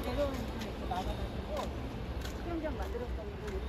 내려오는 길에 나가가지고 수영장 만들었거든요.